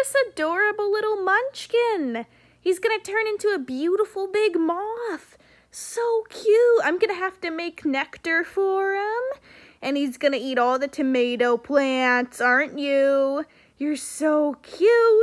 this adorable little munchkin. He's gonna turn into a beautiful big moth. So cute. I'm gonna have to make nectar for him. And he's gonna eat all the tomato plants, aren't you? You're so cute.